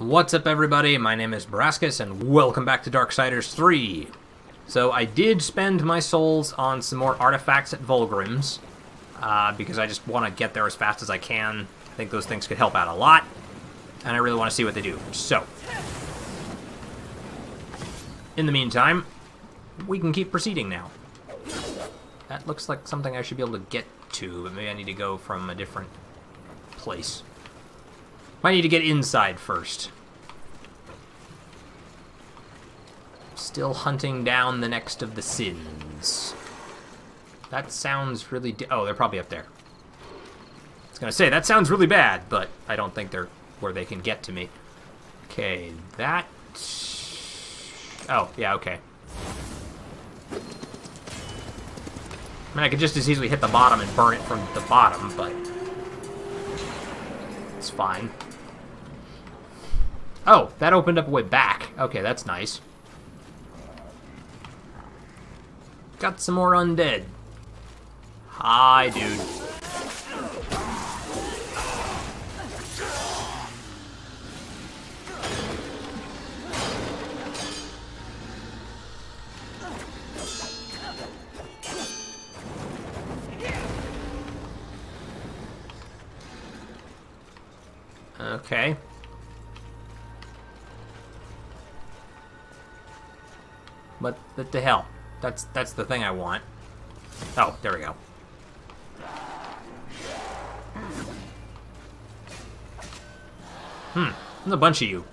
What's up everybody, my name is Brascus and welcome back to Darksiders 3. So I did spend my souls on some more artifacts at Vulgrim's, uh, because I just want to get there as fast as I can. I think those things could help out a lot, and I really want to see what they do. So, in the meantime, we can keep proceeding now. That looks like something I should be able to get to, but maybe I need to go from a different place. Might need to get inside first. Still hunting down the next of the sins. That sounds really... oh, they're probably up there. I was gonna say, that sounds really bad, but I don't think they're where they can get to me. Okay, that... Oh, yeah, okay. I mean, I could just as easily hit the bottom and burn it from the bottom, but... It's fine. Oh, that opened up a way back. Okay, that's nice. Got some more undead. Hi, dude. What hell? That's that's the thing I want. Oh, there we go. Hmm, a bunch of you.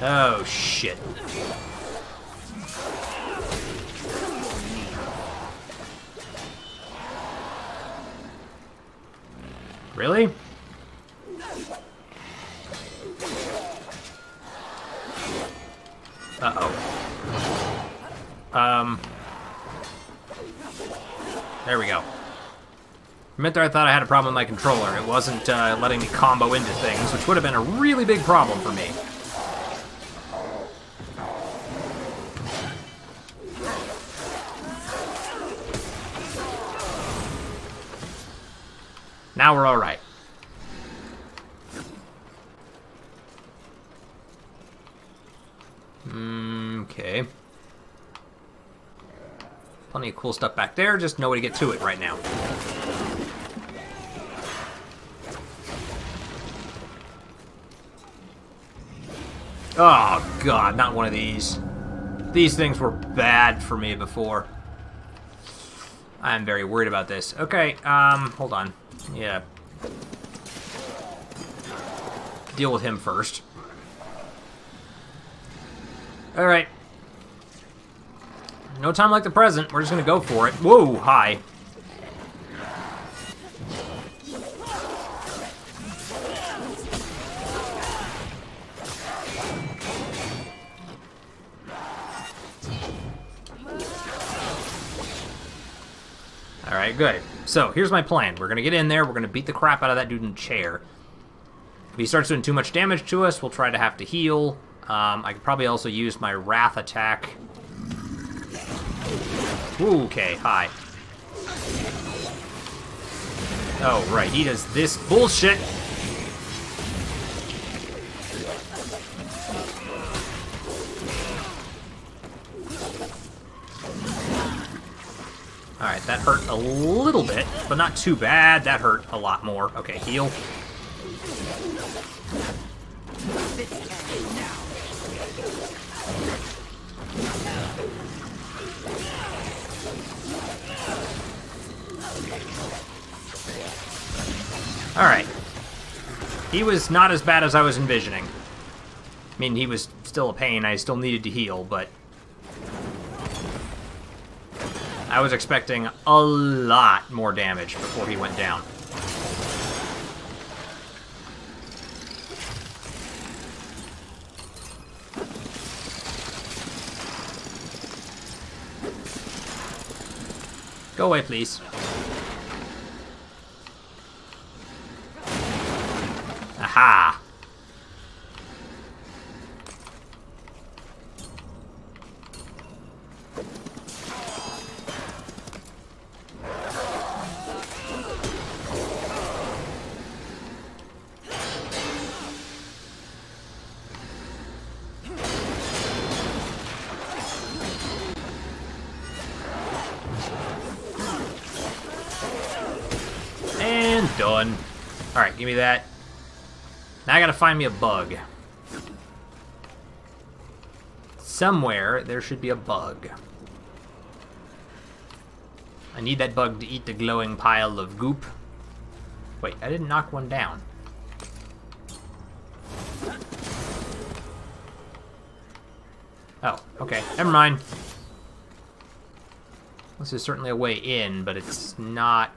Oh, shit. There we go. Meant there I thought I had a problem with my controller. It wasn't uh, letting me combo into things, which would have been a really big problem for me. Now we're alright. Okay. Plenty of cool stuff back there, just no way to get to it right now. Oh god, not one of these. These things were bad for me before. I'm very worried about this. Okay, um, hold on. Yeah. Deal with him first. Alright. No time like the present. We're just gonna go for it. Whoa, hi. Alright, good. So, here's my plan. We're gonna get in there, we're gonna beat the crap out of that dude in the chair. If he starts doing too much damage to us, we'll try to have to heal. Um, I could probably also use my Wrath attack. Okay, hi. Oh, right, he does this bullshit. Alright, that hurt a little bit, but not too bad. That hurt a lot more. Okay, heal. Alright. He was not as bad as I was envisioning. I mean, he was still a pain. I still needed to heal, but I was expecting a lot more damage before he went down. Go away, please. Give me that. Now I gotta find me a bug. Somewhere, there should be a bug. I need that bug to eat the glowing pile of goop. Wait, I didn't knock one down. Oh, okay. Never mind. This is certainly a way in, but it's not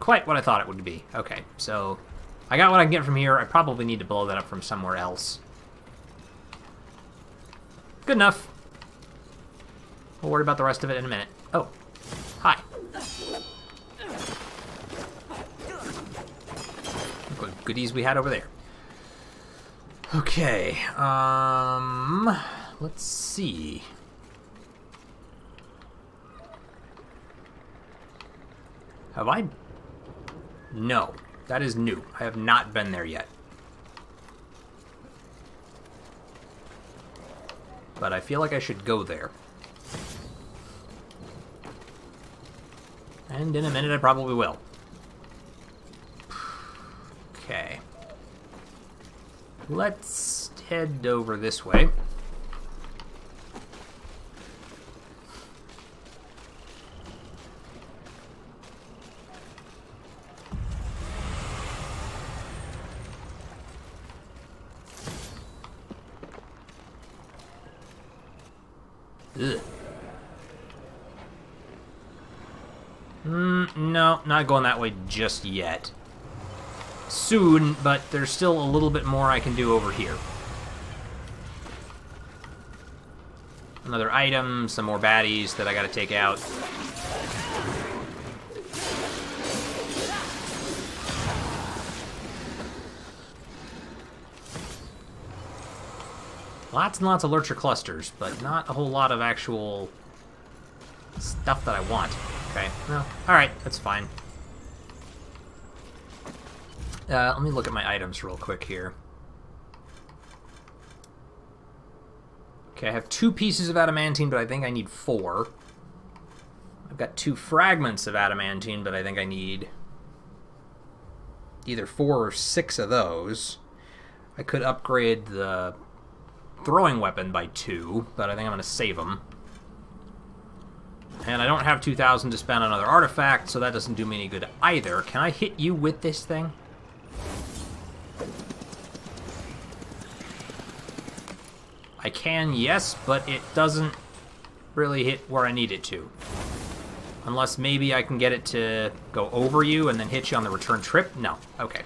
quite what I thought it would be. Okay, so I got what I can get from here. I probably need to blow that up from somewhere else. Good enough. We'll worry about the rest of it in a minute. Oh, hi. Look what goodies we had over there. Okay, um, let's see. Have I? No, that is new. I have not been there yet. But I feel like I should go there. And in a minute I probably will. Okay. Let's head over this way. Ugh. Mm, no, not going that way just yet. Soon, but there's still a little bit more I can do over here. Another item, some more baddies that I gotta take out. Lots and lots of lurcher clusters, but not a whole lot of actual stuff that I want. Okay, no. Alright, that's fine. Uh, let me look at my items real quick here. Okay, I have two pieces of adamantine, but I think I need four. I've got two fragments of adamantine, but I think I need either four or six of those. I could upgrade the throwing weapon by two, but I think I'm going to save them. And I don't have 2,000 to spend on another artifact, so that doesn't do me any good either. Can I hit you with this thing? I can, yes, but it doesn't really hit where I need it to. Unless maybe I can get it to go over you and then hit you on the return trip? No. Okay.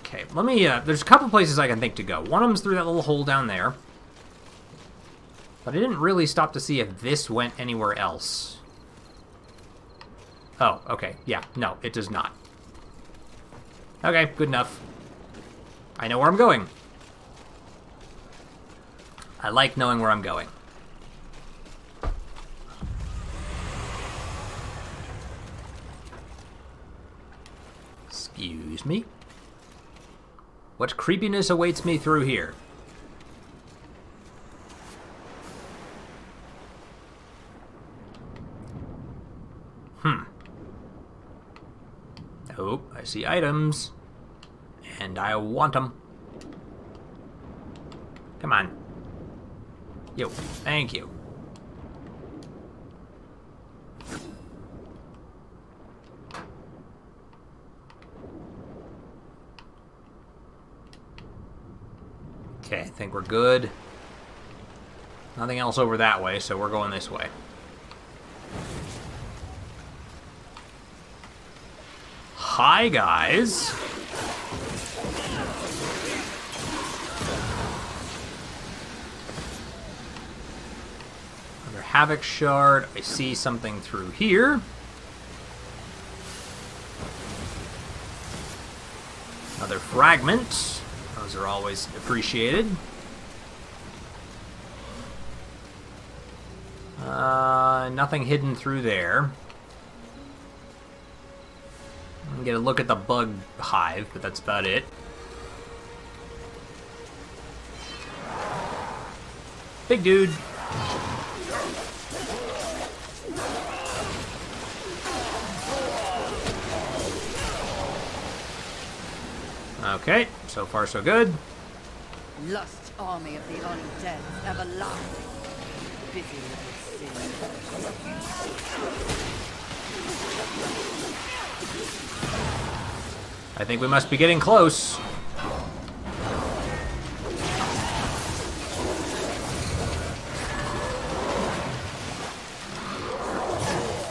Okay, let me, uh, there's a couple places I can think to go. One of them's through that little hole down there. But I didn't really stop to see if this went anywhere else. Oh, okay. Yeah, no, it does not. Okay, good enough. I know where I'm going. I like knowing where I'm going. Excuse me. What creepiness awaits me through here? Hmm. Oh, I see items. And I want them. Come on. Yo, thank you. Okay, I think we're good. Nothing else over that way, so we're going this way. Hi, guys. Another Havoc Shard. I see something through here. Another Fragment. Those are always appreciated. Uh, nothing hidden through there. Get a look at the bug hive, but that's about it. Big dude. Okay, so far so good. Lust army of the undead, everlasting. Busy little sin. I think we must be getting close.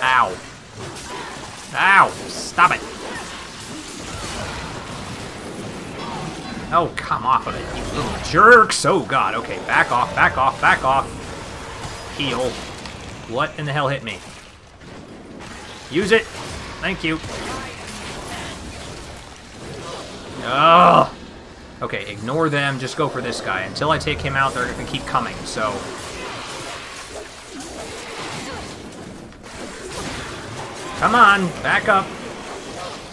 Ow. Ow! Stop it! Oh, come off of it, you little jerks! Oh god, okay, back off, back off, back off. Heal. What in the hell hit me? Use it! Thank you. Ugh. Okay, ignore them, just go for this guy. Until I take him out, they're gonna keep coming, so... Come on, back up.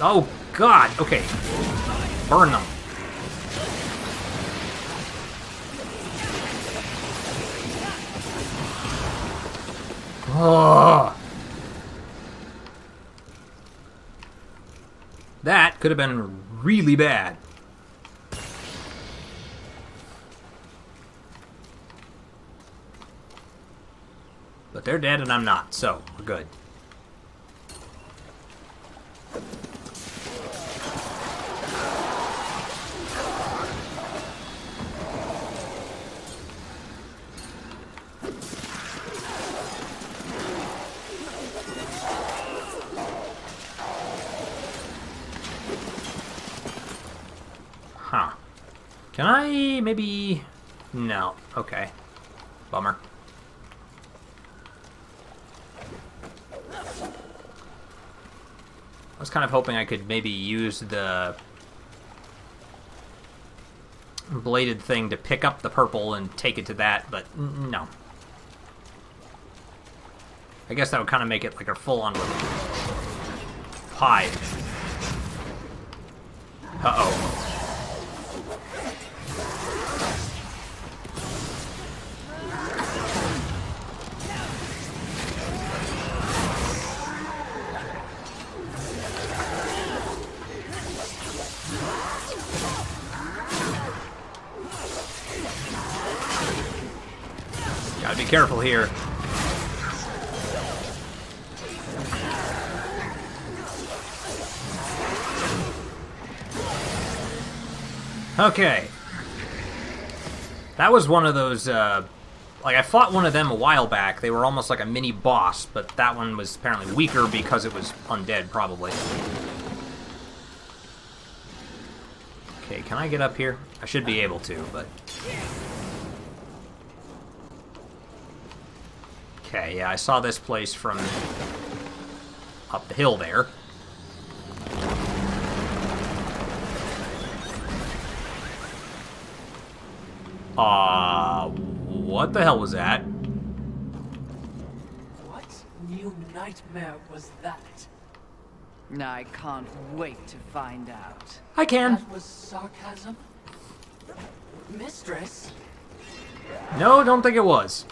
Oh, God, okay. Burn them. Ugh. That could have been really bad. But they're dead and I'm not, so we're good. Huh. Can I maybe... No. Okay. Bummer. I was kind of hoping I could maybe use the bladed thing to pick up the purple and take it to that, but no. I guess that would kind of make it like a full-on pie. Here. Okay. That was one of those, uh, like, I fought one of them a while back. They were almost like a mini boss, but that one was apparently weaker because it was undead, probably. Okay, can I get up here? I should be able to, but... Okay, yeah, I saw this place from up the hill there. Uh, what the hell was that? What new nightmare was that? I can't wait to find out. I can. That was sarcasm? Mistress? No, don't think it was.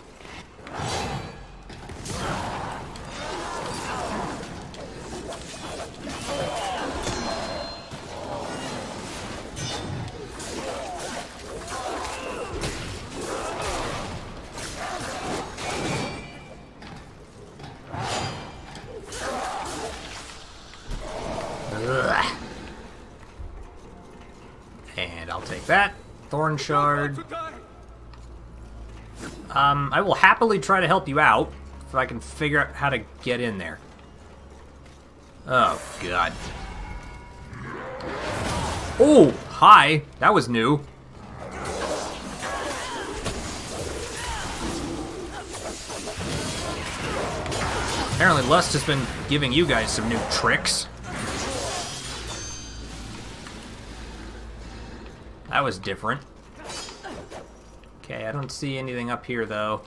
Thorn shard. Um, I will happily try to help you out if I can figure out how to get in there. Oh, God. Oh, hi. That was new. Apparently Lust has been giving you guys some new tricks. That was different. I don't see anything up here, though.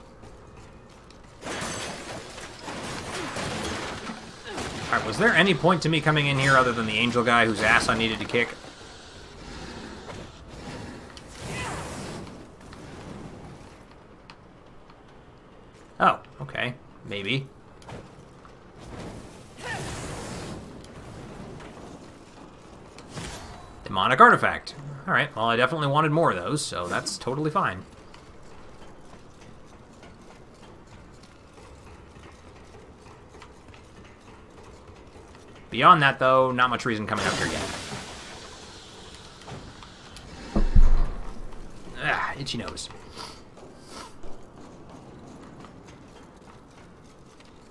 Alright, was there any point to me coming in here other than the angel guy whose ass I needed to kick? Oh, okay. Maybe. Demonic artifact. Alright, well, I definitely wanted more of those, so that's totally fine. Beyond that, though, not much reason coming up here yet. Ah, itchy nose.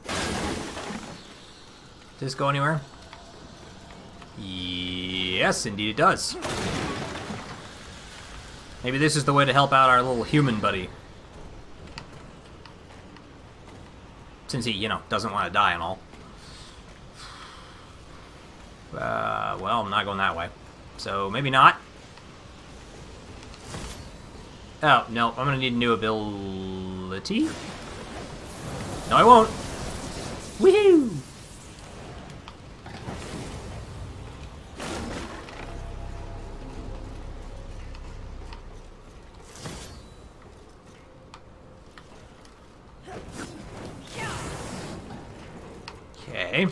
Does this go anywhere? Yes, indeed it does. Maybe this is the way to help out our little human buddy. Since he, you know, doesn't want to die and all. Uh, well, I'm not going that way. So, maybe not. Oh, no, I'm gonna need a new ability. No, I won't. Woohoo! Okay.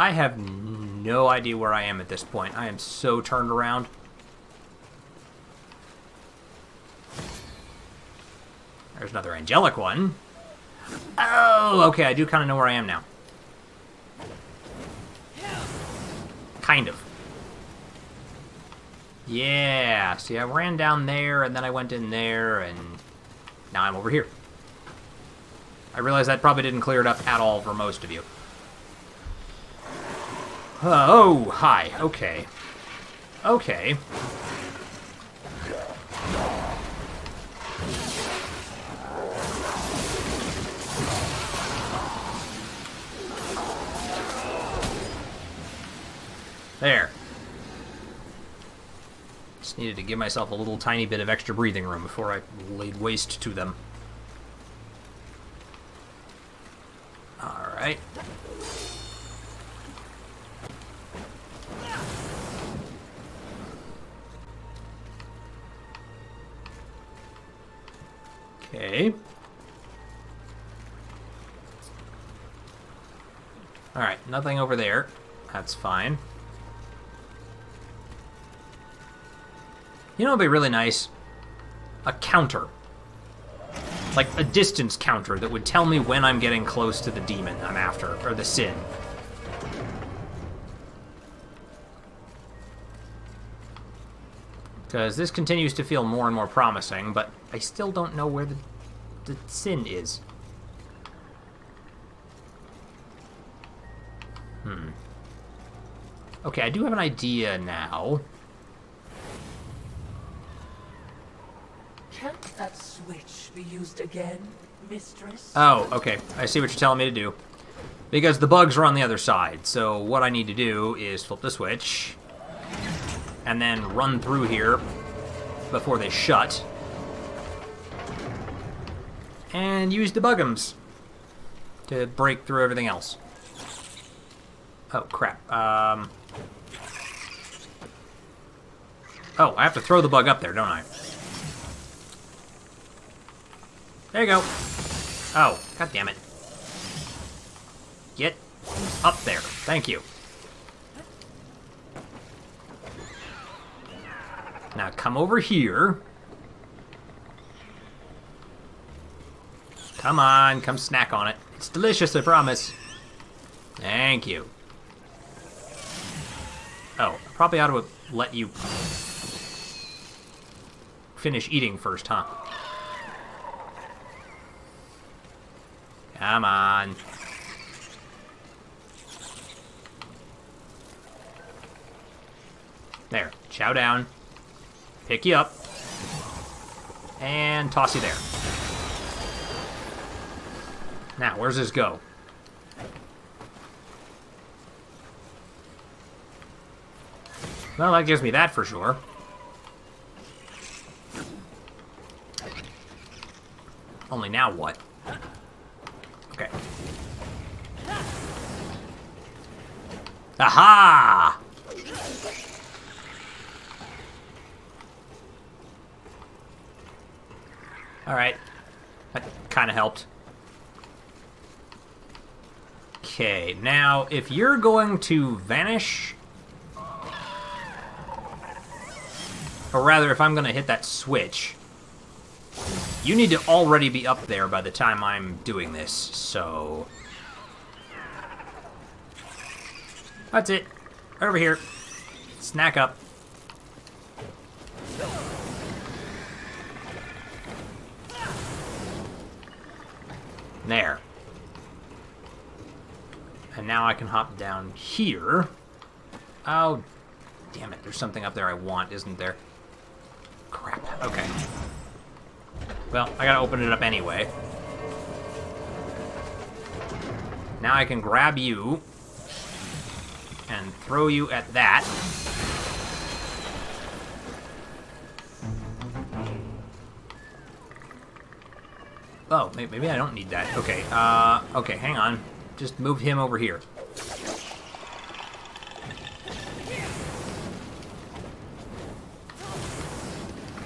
I have no idea where I am at this point. I am so turned around. There's another angelic one. Oh, okay, I do kind of know where I am now. Kind of. Yeah, see, I ran down there, and then I went in there, and now I'm over here. I realize that probably didn't clear it up at all for most of you. Uh, oh, hi. Okay. Okay. There. Just needed to give myself a little tiny bit of extra breathing room before I laid waste to them. That's fine. You know what'd be really nice? A counter. Like a distance counter that would tell me when I'm getting close to the demon I'm after, or the sin. Because this continues to feel more and more promising, but I still don't know where the, the sin is. Okay, I do have an idea now. Can't that switch be used again, mistress? Oh, okay. I see what you're telling me to do. Because the bugs are on the other side, so what I need to do is flip the switch, and then run through here before they shut, and use the bugums to break through everything else. Oh, crap. Um... Oh, I have to throw the bug up there, don't I? There you go. Oh, god damn it. Get up there. Thank you. Now come over here. Come on, come snack on it. It's delicious, I promise. Thank you. Oh, probably ought to let you finish eating first, huh? Come on. There. Chow down. Pick you up. And toss you there. Now, where's this go? Well, that gives me that for sure. Only now what? Okay. Aha! Alright. That kind of helped. Okay, now if you're going to vanish, or rather, if I'm going to hit that switch, you need to already be up there by the time I'm doing this, so... That's it. Over here. Snack up. There. And now I can hop down here. Oh, damn it. There's something up there I want, isn't there? Crap. Okay. Well, I gotta open it up anyway. Now I can grab you and throw you at that. Oh, maybe I don't need that. Okay, uh, okay, hang on. Just move him over here.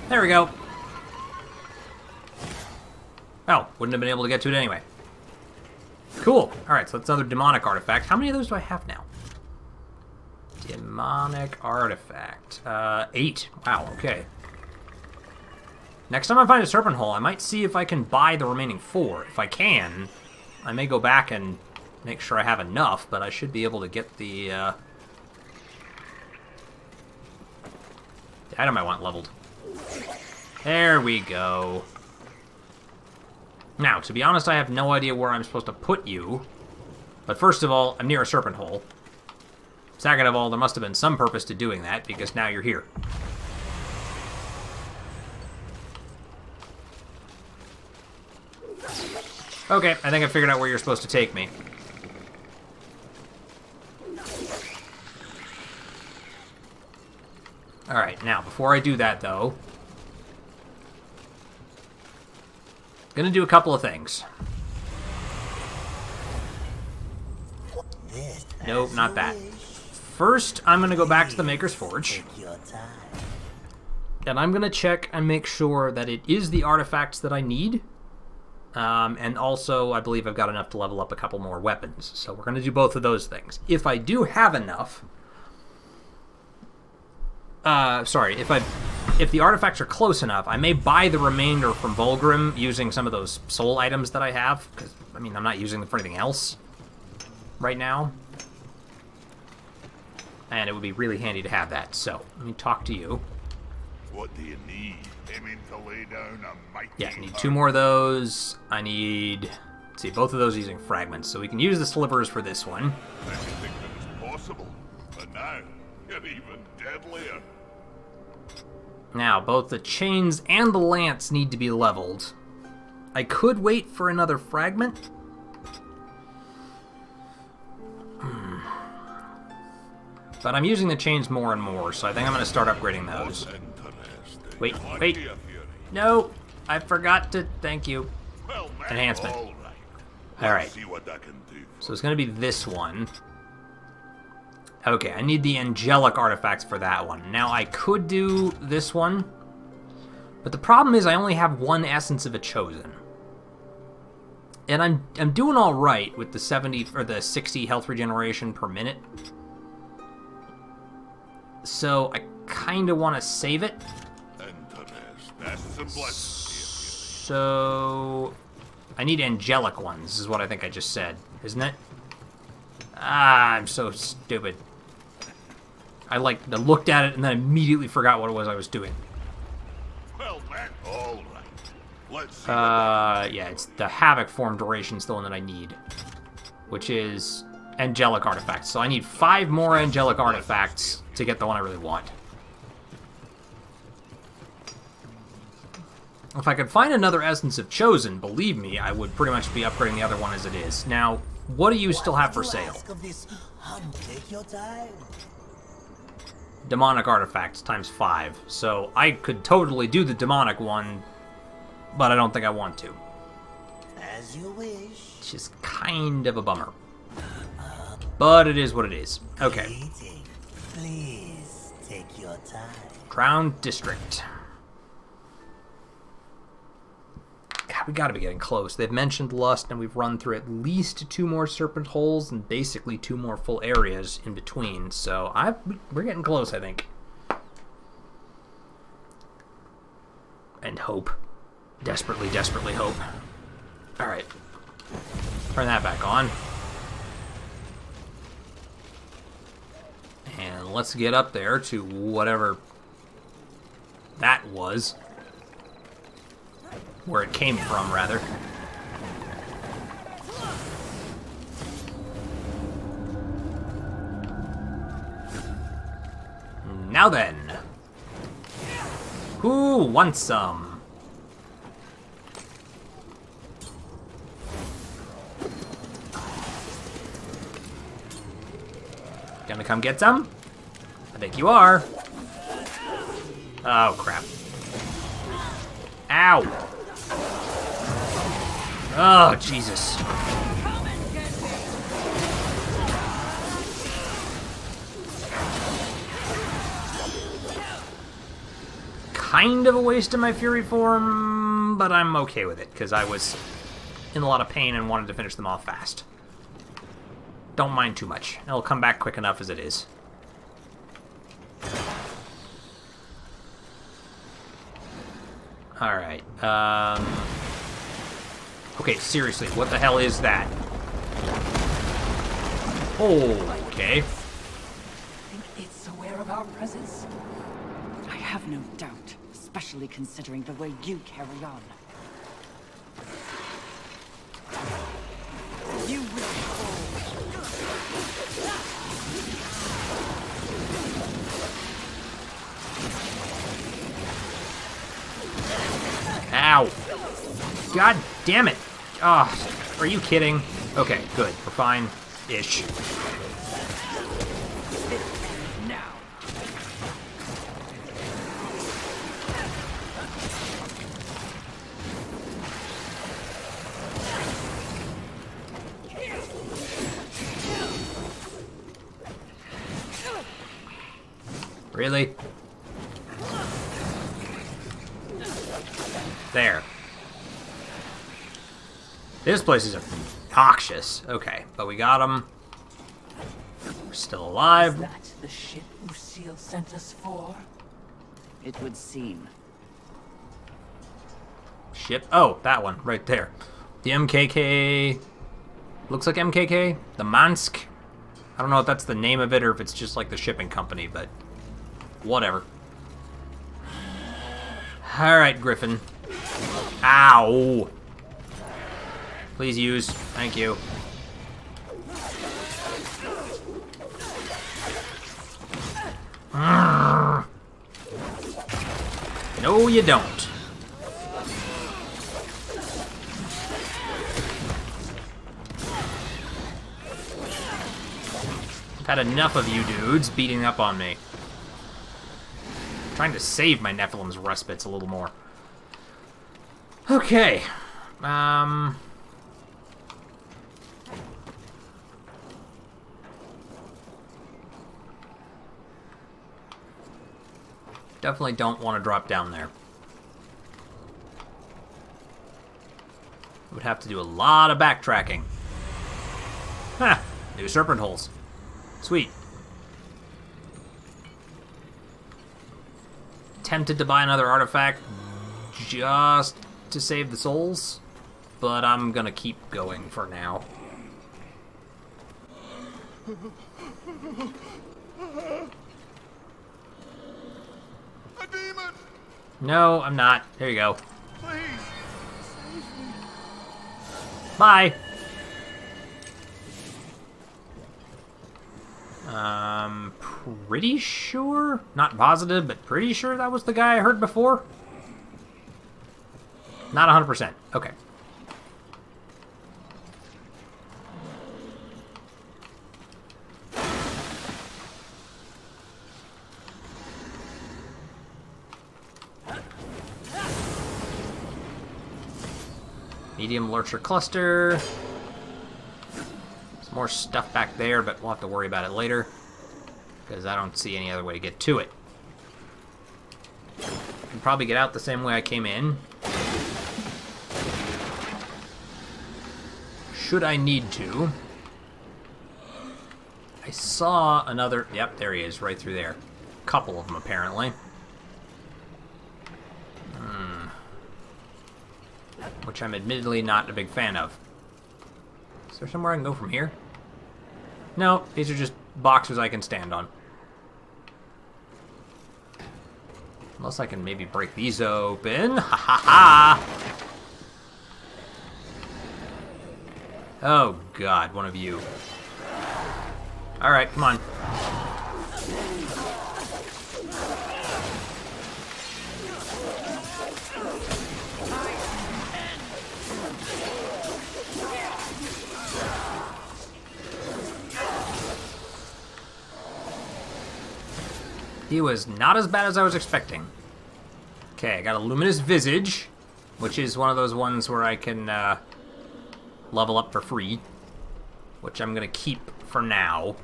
There we go. Oh, wouldn't have been able to get to it anyway. Cool. Alright, so that's another demonic artifact. How many of those do I have now? Demonic artifact. Uh, eight. Wow, okay. Next time I find a serpent hole, I might see if I can buy the remaining four. If I can, I may go back and make sure I have enough, but I should be able to get the, uh... The item I want leveled. There we go. Now, to be honest, I have no idea where I'm supposed to put you. But first of all, I'm near a serpent hole. Second of all, there must have been some purpose to doing that, because now you're here. Okay, I think I figured out where you're supposed to take me. Alright, now, before I do that, though... Gonna do a couple of things. Nope, not that. First, I'm gonna go back to the Maker's Forge. And I'm gonna check and make sure that it is the artifacts that I need. Um, and also, I believe I've got enough to level up a couple more weapons. So we're to do both of those things. If I do have enough... Uh, sorry, if I, if the artifacts are close enough, I may buy the remainder from Vulgrim using some of those soul items that I have. Because, I mean, I'm not using them for anything else right now. And it would be really handy to have that. So, let me talk to you. What do you need? Aiming to lay down a mighty Yeah, I need two more of those. I need... Let's see, both of those using fragments. So we can use the slivers for this one. I didn't think that was possible, but now you're even deadlier. Now, both the chains and the lance need to be leveled. I could wait for another fragment. Hmm. But I'm using the chains more and more, so I think I'm going to start upgrading those. Wait, wait. No, I forgot to thank you. Enhancement. All right. All right. Let's see what I can do. So it's going to be this one. Okay, I need the angelic artifacts for that one. Now, I could do this one, but the problem is I only have one Essence of a Chosen. And I'm I'm doing all right with the 70 or the 60 health regeneration per minute. So I kind of want to save it. So I need angelic ones, is what I think I just said, isn't it? Ah, I'm so stupid. I like I looked at it and then immediately forgot what it was I was doing. Well, man, all right. Let's see. Uh, yeah, it's the Havoc form duration's the one that I need, which is angelic artifacts. So I need five more angelic artifacts to get the one I really want. If I could find another Essence of Chosen, believe me, I would pretty much be upgrading the other one as it is. Now, what do you still have for sale? Ask of this, hun, take your time. Demonic artifacts times five. So I could totally do the demonic one, but I don't think I want to. As you wish. Which is kind of a bummer. But it is what it is. Okay, Please take your time. Crown District. God, we gotta be getting close. They've mentioned Lust, and we've run through at least two more Serpent Holes and basically two more full areas in between. So I, we're getting close, I think. And hope. Desperately, desperately hope. Alright. Turn that back on. And let's get up there to whatever that was. Where it came from, rather. Now then. Who wants some? Gonna come get some? I think you are. Oh, crap. Ow! Oh, Jesus. Kind of a waste of my Fury form, but I'm okay with it, because I was in a lot of pain and wanted to finish them off fast. Don't mind too much. It'll come back quick enough as it is. Alright, um... Okay, seriously, what the hell is that? Oh, okay. Think it's aware of our presence? I have no doubt, especially considering the way you carry on. You will fall. Ow. God damn it. Oh, are you kidding? Okay, good. We're fine-ish. Now. Place is obnoxious. Okay, but we got him. We're still Is alive. that the ship Lucille sent us for? It would seem. Ship. Oh, that one right there. The MKK. Looks like MKK. The Mansk. I don't know if that's the name of it or if it's just like the shipping company, but whatever. All right, Griffin. Ow. Please use. Thank you. No, you don't. I've had enough of you dudes beating up on me. trying to save my Nephilim's respites a little more. Okay. Um... Definitely don't want to drop down there. Would have to do a lot of backtracking. Ha! New serpent holes. Sweet. Tempted to buy another artifact just to save the souls, but I'm gonna keep going for now. Demon! No, I'm not. There you go. Please! Bye. Um, pretty sure? Not positive, but pretty sure that was the guy I heard before. Not 100%. Okay. Medium Lurcher Cluster. Some more stuff back there, but we'll have to worry about it later. Because I don't see any other way to get to it. Can probably get out the same way I came in. should I need to. I saw another... Yep, there he is, right through there. A Couple of them, apparently. Which I'm admittedly not a big fan of. Is there somewhere I can go from here? No, these are just boxes I can stand on. Unless I can maybe break these open. Ha ha ha! Oh god, one of you. Alright, come on. He was not as bad as I was expecting. Okay, I got a Luminous Visage, which is one of those ones where I can uh, level up for free, which I'm going to keep for now.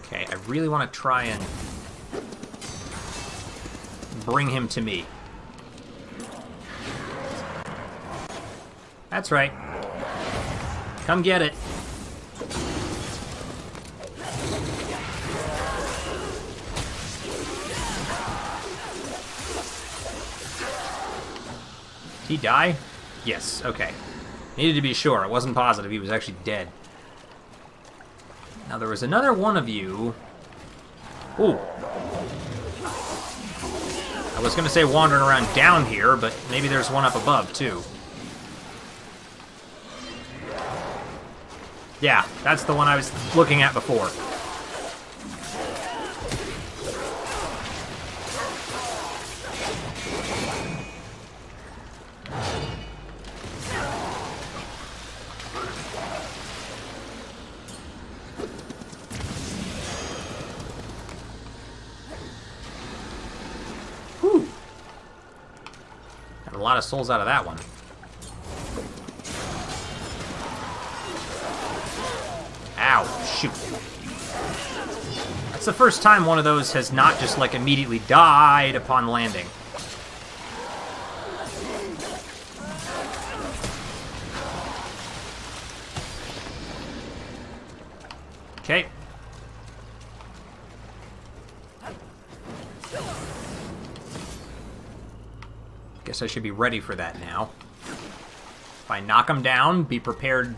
Okay, I really want to try and bring him to me. That's right. Come get it. He die? Yes, okay. Needed to be sure. I wasn't positive he was actually dead. Now, there was another one of you... Ooh. I was going to say wandering around down here, but maybe there's one up above, too. Yeah, that's the one I was looking at before. Souls out of that one. Ow, shoot. That's the first time one of those has not just, like, immediately died upon landing. Okay. Guess I should be ready for that now. If I knock them down, be prepared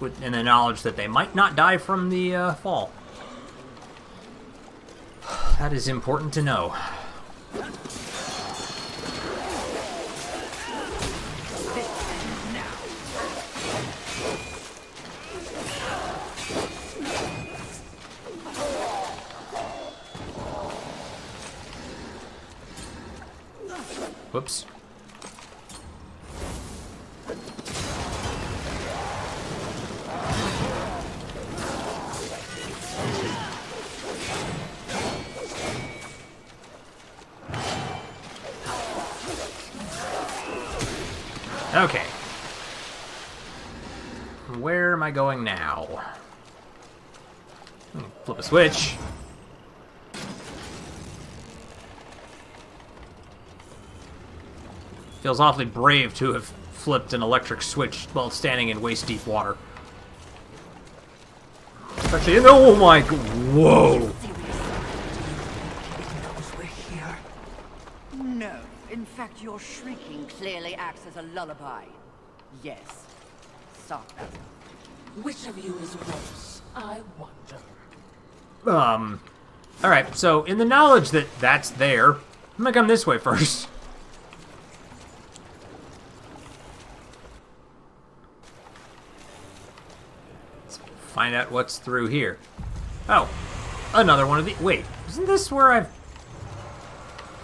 with, in the knowledge that they might not die from the uh, fall. That is important to know. Switch. Feels awfully brave to have flipped an electric switch while standing in waist-deep water. Actually, in- oh my, g- whoa! Knows. No. In fact, your shrieking clearly acts as a lullaby. Yes. Sarcasm. Which of you is worse? I wonder. Um, alright, so in the knowledge that that's there, I'm gonna come this way first. Let's find out what's through here. Oh, another one of the- wait, isn't this where I've...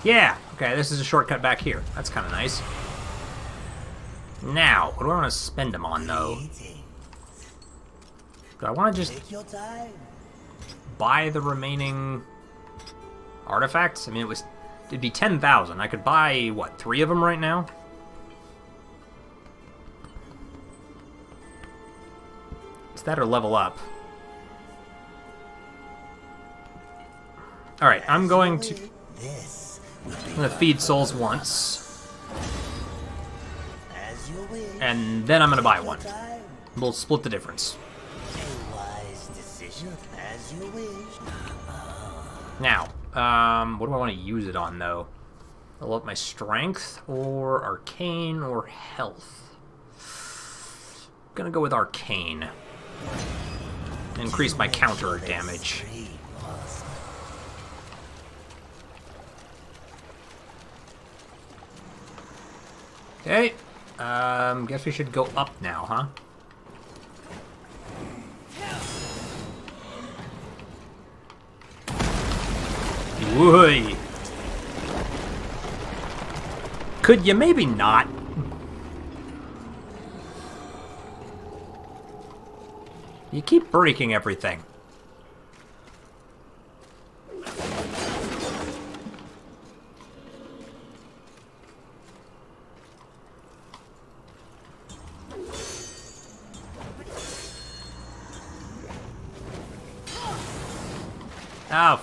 Yeah, okay, this is a shortcut back here. That's kind of nice. Now, what do I want to spend them on, though? Do I want to just Take your time. Buy the remaining artifacts? I mean, it was it'd be ten thousand. I could buy what three of them right now. It's that or level up. All right, I'm going to. I'm gonna feed souls once. and then I'm gonna buy one. We'll split the difference. As you wish. Now, um, what do I want to use it on, though? I love my strength, or arcane, or health. I'm gonna go with arcane. Increase my counter damage. Okay. Um, guess we should go up now, huh? Could you maybe not? You keep breaking everything. Oh,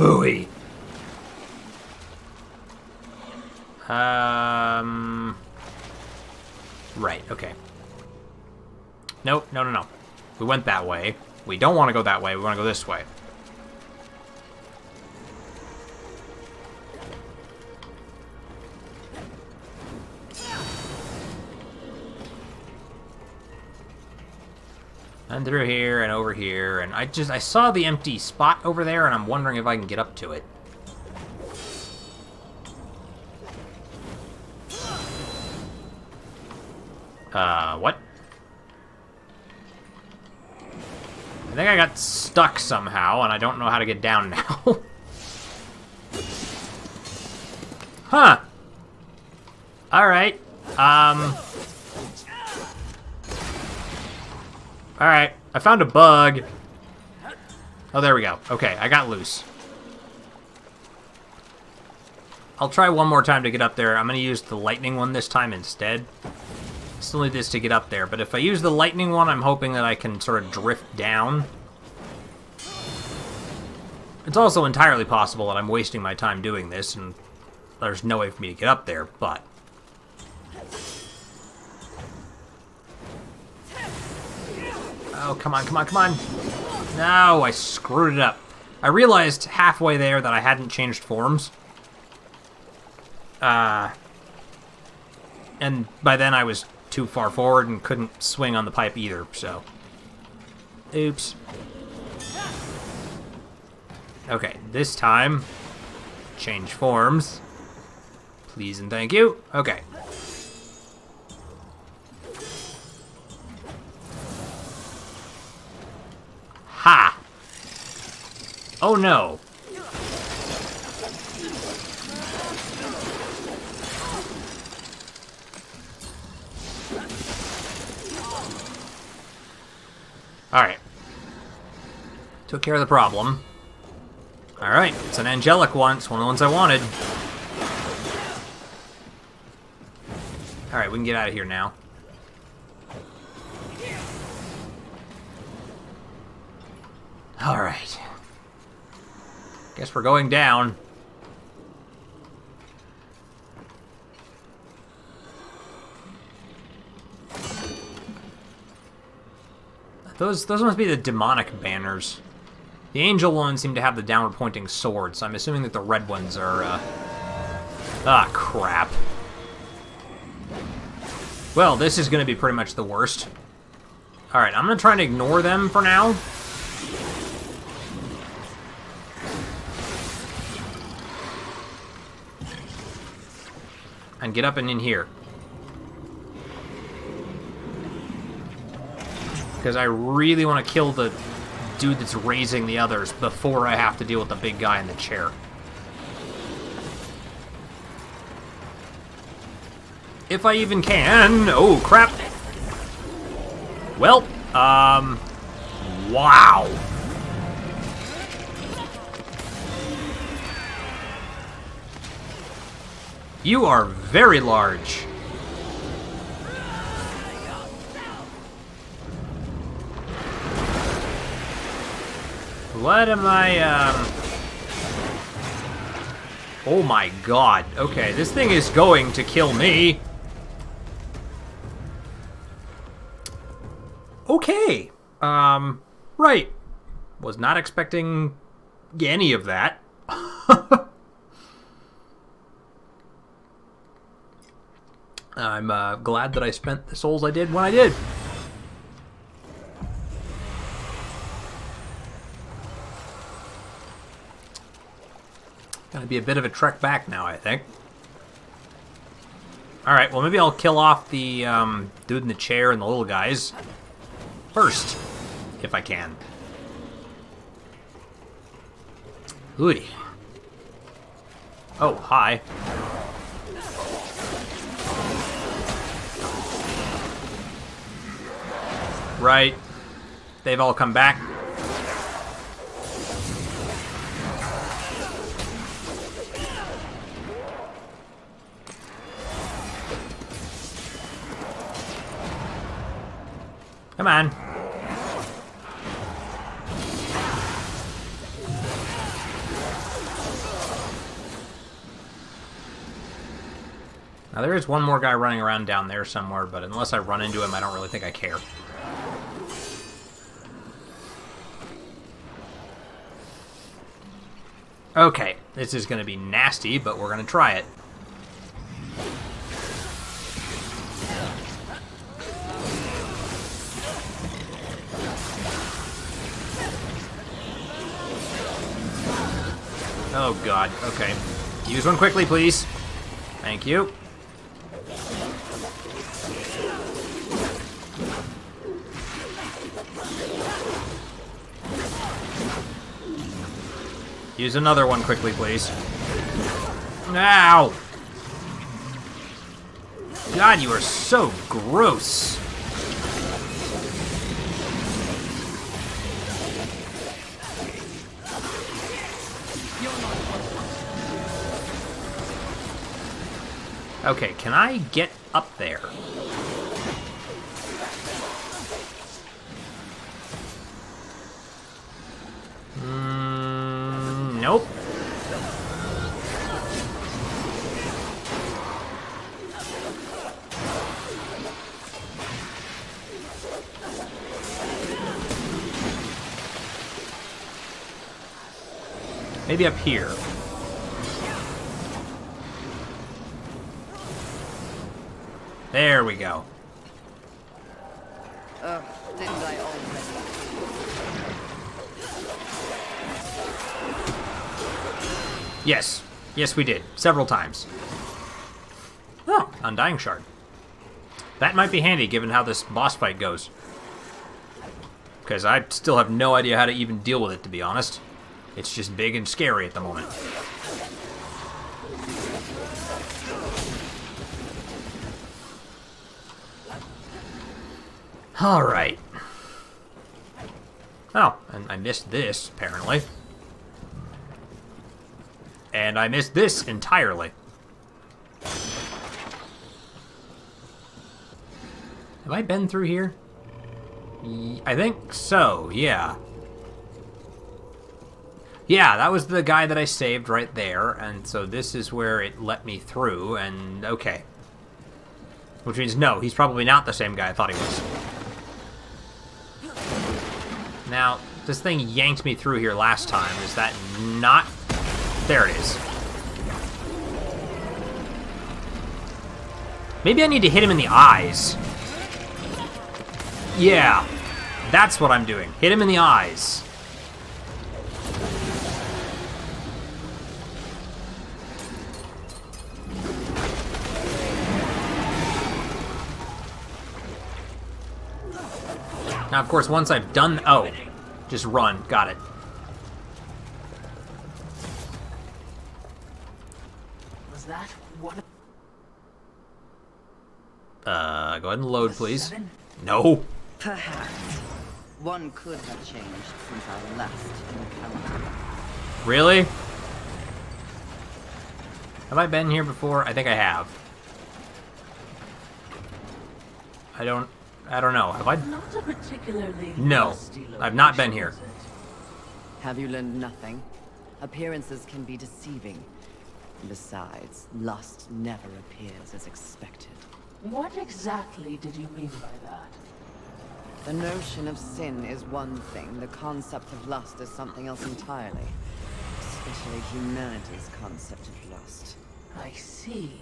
phooey. Um. Right, okay. Nope, no, no, no. We went that way. We don't want to go that way. We want to go this way. And through here and over here, and I just I saw the empty spot over there, and I'm wondering if I can get up to it. Uh, what? I think I got stuck somehow, and I don't know how to get down now. huh. Alright. Um... Alright, I found a bug. Oh, there we go. Okay, I got loose. I'll try one more time to get up there. I'm going to use the lightning one this time instead. Still need this to get up there, but if I use the lightning one, I'm hoping that I can sort of drift down. It's also entirely possible that I'm wasting my time doing this, and there's no way for me to get up there, but... Oh, come on, come on, come on. No, I screwed it up. I realized halfway there that I hadn't changed forms. Uh, and by then I was too far forward and couldn't swing on the pipe either, so... Oops. Okay, this time, change forms. Please and thank you. Okay. Oh no. Alright. Took care of the problem. Alright, it's an angelic one. It's one of the ones I wanted. Alright, we can get out of here now. Alright. Guess we're going down. Those those must be the demonic banners. The angel ones seem to have the downward pointing swords, so I'm assuming that the red ones are, uh... Ah, crap. Well, this is gonna be pretty much the worst. Alright, I'm gonna try and ignore them for now. And get up and in here. Because I really want to kill the dude that's raising the others before I have to deal with the big guy in the chair. If I even can. Oh, crap. Well, um... Wow. You are very large. What am I, um... Oh my god. Okay, this thing is going to kill me. Okay. Um, right. Was not expecting any of that. I'm uh, glad that I spent the souls I did when I did. Gonna be a bit of a trek back now, I think. Alright, well maybe I'll kill off the um, dude in the chair and the little guys first, if I can. Ooh. Oh, hi. Right. They've all come back. Come on. Now there is one more guy running around down there somewhere, but unless I run into him, I don't really think I care. Okay, this is going to be nasty, but we're going to try it. Oh god, okay. Use one quickly, please. Thank you. Use another one quickly, please. Ow! God, you are so gross. Okay, can I get up there? Maybe up here. There we go. I? Yes. Yes, we did. Several times. Oh, Undying Shard. That might be handy given how this boss fight goes. Because I still have no idea how to even deal with it, to be honest. It's just big and scary at the moment. Alright. Oh, and I missed this, apparently. And I missed this entirely. Have I been through here? I think so, yeah. Yeah, that was the guy that I saved right there, and so this is where it let me through, and okay. Which means no, he's probably not the same guy I thought he was. Now, this thing yanked me through here last time. Is that not... There it is. Maybe I need to hit him in the eyes. Yeah, that's what I'm doing. Hit him in the eyes. Now, of course, once I've done... Oh, just run. Got it. Was that one Uh, go ahead and load, please. seven? No. Perhaps. One could have changed since our last encounter. Really? Have I been here before? I think I have. I don't... I don't know. Have I? Not a particularly no, I've not been location, here. is it? Have you learned nothing? Appearances can be deceiving. Besides, lust never appears as expected. What exactly did you mean by that? The notion of sin is one thing, the concept of lust is something else entirely. Especially humanity's concept of lust. I see.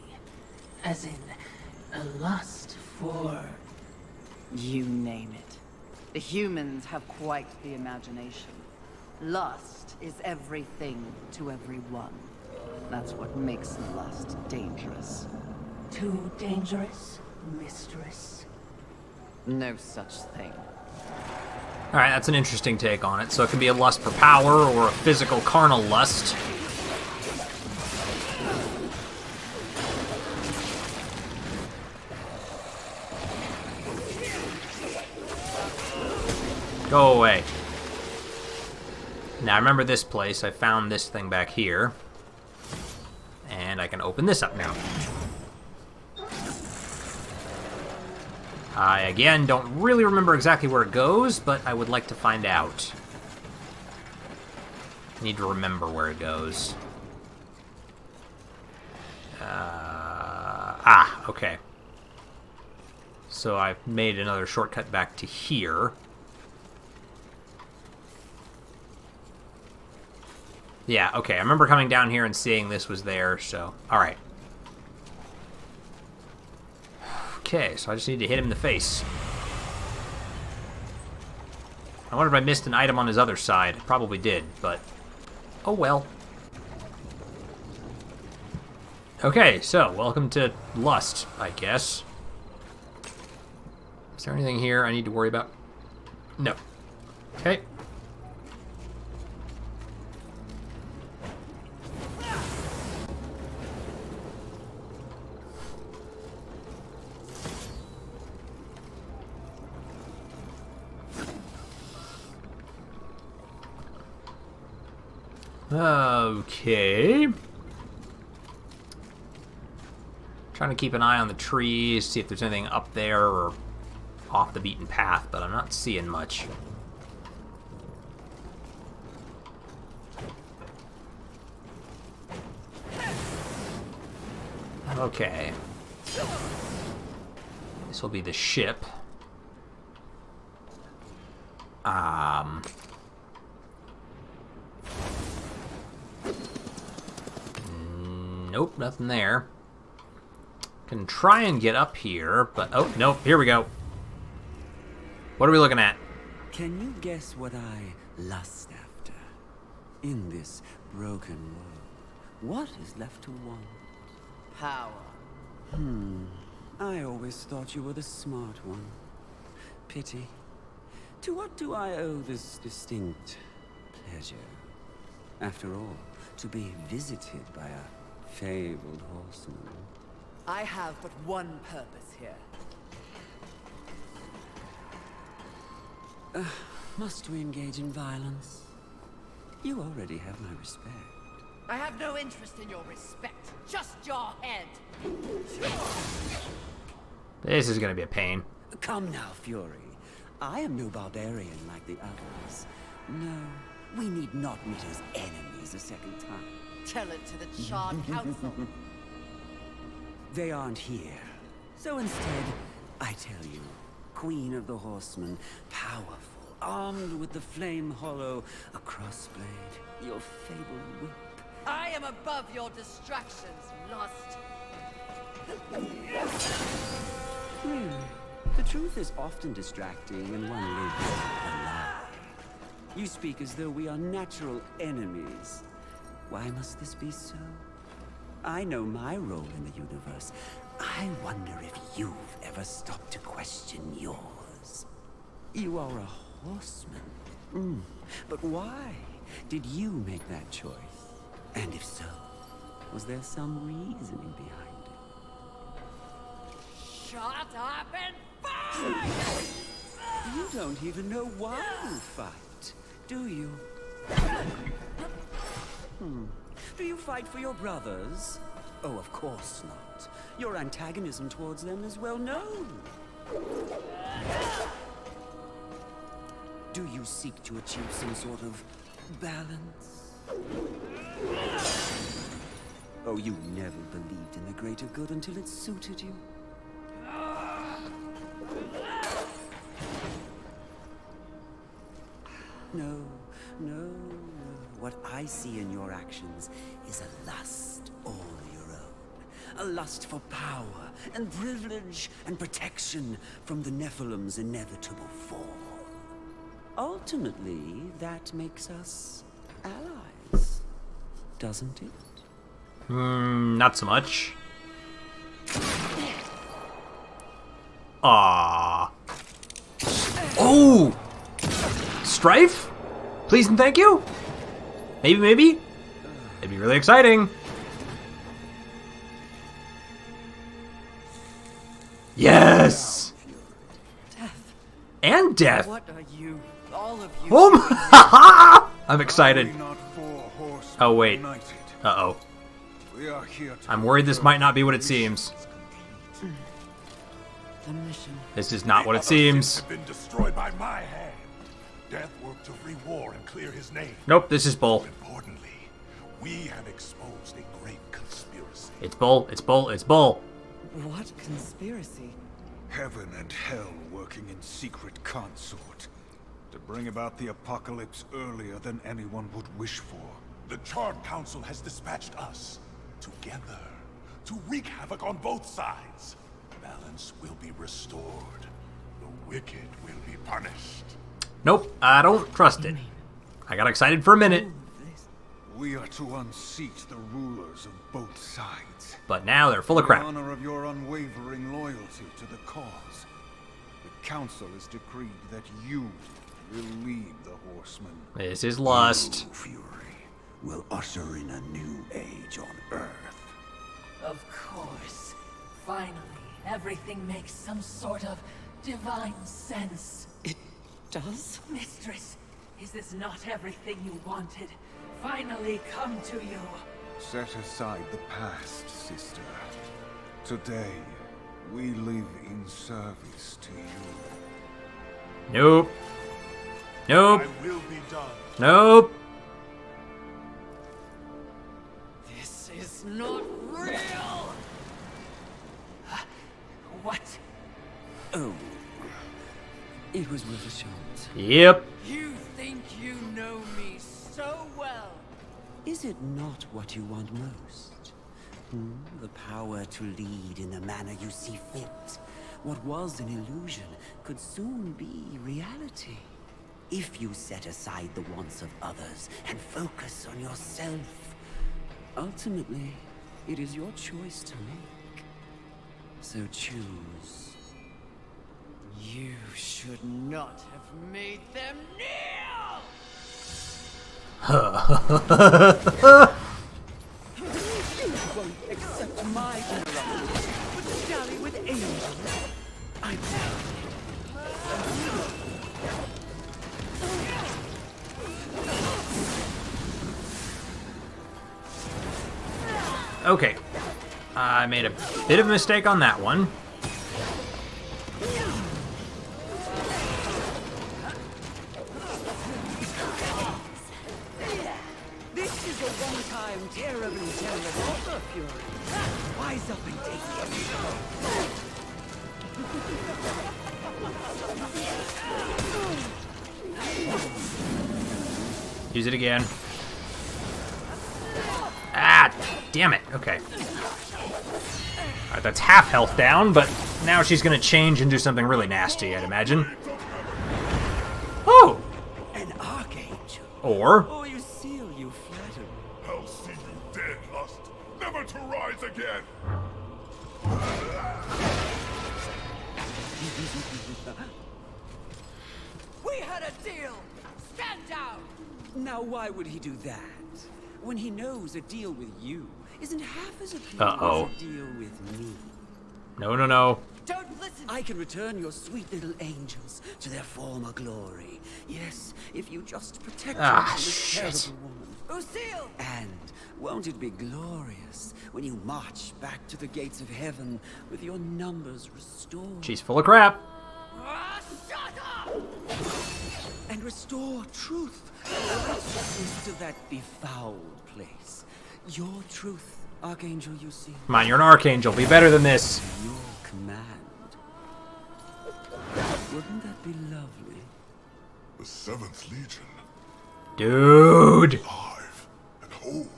As in, a lust for... You name it. The humans have quite the imagination. Lust is everything to everyone. That's what makes lust dangerous. Too dangerous, mistress? No such thing. Alright, that's an interesting take on it. So it can be a lust for power or a physical carnal lust. Go away. Now, I remember this place. I found this thing back here. And I can open this up now. I, again, don't really remember exactly where it goes, but I would like to find out. I need to remember where it goes. Uh, ah, okay. So I've made another shortcut back to here. Yeah, okay. I remember coming down here and seeing this was there, so... Alright. Okay, so I just need to hit him in the face. I wonder if I missed an item on his other side. Probably did, but... Oh well. Okay, so, welcome to Lust, I guess. Is there anything here I need to worry about? No. Okay. Okay. Trying to keep an eye on the trees, see if there's anything up there or off the beaten path, but I'm not seeing much. Okay. This will be the ship. Um... Nope, nothing there. Can try and get up here, but... Oh, nope, here we go. What are we looking at? Can you guess what I lust after? In this broken world, what is left to want? Power. Hmm. I always thought you were the smart one. Pity. To what do I owe this distinct pleasure? After all, to be visited by a fabled horseman. I have but one purpose here. Uh, must we engage in violence? You already have my respect. I have no interest in your respect, just your head. This is gonna be a pain. Come now, Fury. I am no barbarian like the others. No, we need not meet as enemies a second time. Tell it to the Charred Council. They aren't here. So instead, I tell you, Queen of the Horsemen, powerful, armed with the Flame Hollow, a crossblade, your fabled whip. I am above your distractions, Lust. The truth is often distracting when one lives a lie. You speak as though we are natural enemies. Why must this be so? I know my role in the universe. I wonder if you've ever stopped to question yours. You are a horseman. Mm. But why did you make that choice? And if so, was there some reasoning behind it? Shut up and fight! You don't even know why you fight, do you? Hmm. Do you fight for your brothers? Oh, of course not. Your antagonism towards them is well known. Do you seek to achieve some sort of balance? Oh, you never believed in the greater good until it suited you. No, no, no. What I see in your actions is a lust all your own. A lust for power and privilege and protection from the Nephilim's inevitable fall. Ultimately, that makes us allies, doesn't it? Hmm, not so much. Ah. Oh! Strife? Please and thank you? Maybe, maybe? It'd be really exciting. Yes! Death. And death! What are you? All of you. Oh my- I'm excited. Are we not four horsemen Oh, wait. Uh-oh. We are here to I'm worried this might not be what it seems. The mission. This is not what it Other ships seems. To free war and clear his name. Nope, this is bull. Importantly, we have exposed a great conspiracy. It's bull, it's bull, it's bull. What conspiracy? Heaven and hell working in secret consort to bring about the apocalypse earlier than anyone would wish for. The Charred Council has dispatched us together to wreak havoc on both sides. Balance will be restored. The wicked will be punished. Nope, I don't trust it. I got excited for a minute, We are to unseat the rulers of both sides. but now they're full of In crap. honor of your unwavering loyalty to the cause, the council has decreed that you will lead the horsemen. This is lust. Fury will usher in a new age on Earth. Of course. Finally, everything makes some sort of divine sense. It does? Mistress, is this not everything you wanted? Finally come to you. Set aside the past, sister. Today, we live in service to you. Nope. Nope. I will be done. Nope. This is not real! What? Oh, it was worth a shot. Yep. You think you know me so well! Is it not what you want most? Hmm? The power to lead in the manner you see fit. What was an illusion could soon be reality. If you set aside the wants of others and focus on yourself. Ultimately, it is your choice to make. So choose. You should not have made them kneel! you won't Accept my interruption, but dally with angels. I Okay. I made a bit of a mistake on that one. Terrible fury. Wise up and take it. Use it again. Ah, damn it. Okay. Alright, that's half health down, but now she's gonna change and do something really nasty, I'd imagine. Oh! An archangel. Or, Now, why would he do that? When he knows a deal with you isn't half as appealing Uh-oh. as a deal with me. no, no, no. Don't listen! I can return your sweet little angels to their former glory. Yes, if you just protect Ah, them from this shit. terrible woman. Usiel! And won't it be glorious when you march back to the gates of heaven with your numbers restored? She's full of crap. Ah, shut up! And restore truth and righteousness to that befouled place. Your truth, Archangel, you see, Come on, you're an archangel. Be better than this. your command. Wouldn't that be lovely? The Seventh Legion Dude! Alive and whole,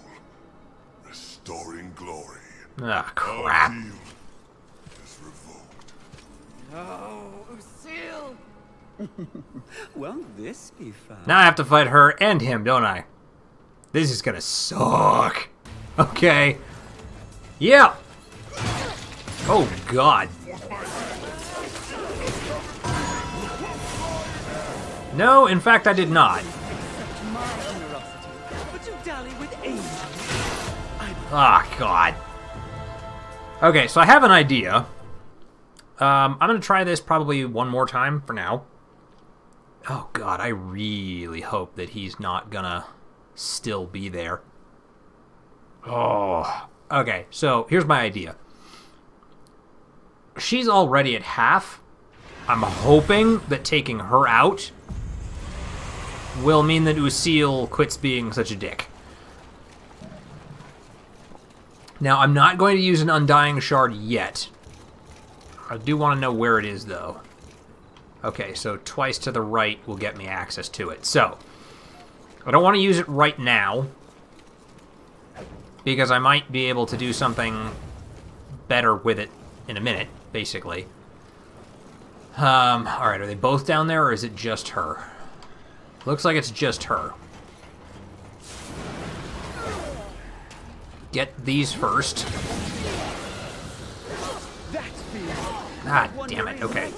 restoring glory. Ah, Our crap. deal is revoked. Usiel! This be fun? Now I have to fight her and him, don't I? This is gonna suck. Okay. Yeah. Oh, God. No, in fact, I did not. Ah, God. Okay, so I have an idea. Um, I'm gonna try this probably one more time for now. Oh, God, I really hope that he's not gonna still be there. Oh. Okay, so here's my idea. She's already at half. I'm hoping that taking her out will mean that Usiel quits being such a dick. Now, I'm not going to use an Undying Shard yet. I do want to know where it is, though. Okay, so twice to the right will get me access to it. So, I don't want to use it right now. Because I might be able to do something better with it in a minute, basically. Um, alright, are they both down there, or is it just her? Looks like it's just her. Get these first. Ah, damn it, okay.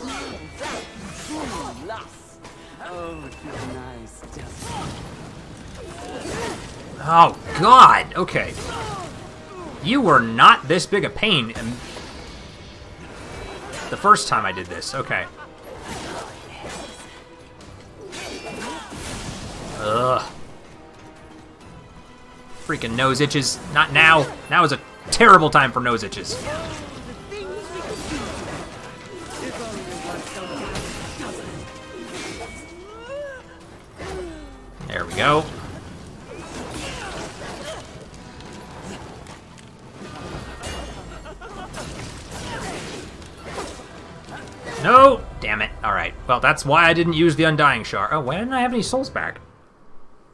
Oh, God! Okay. You were not this big a pain the first time I did this. Okay. Ugh. Freaking nose itches. Not now. Now is a terrible time for nose itches. There we go. No! Damn it. Alright. Well, that's why I didn't use the Undying Shard. Oh, why didn't I have any souls back?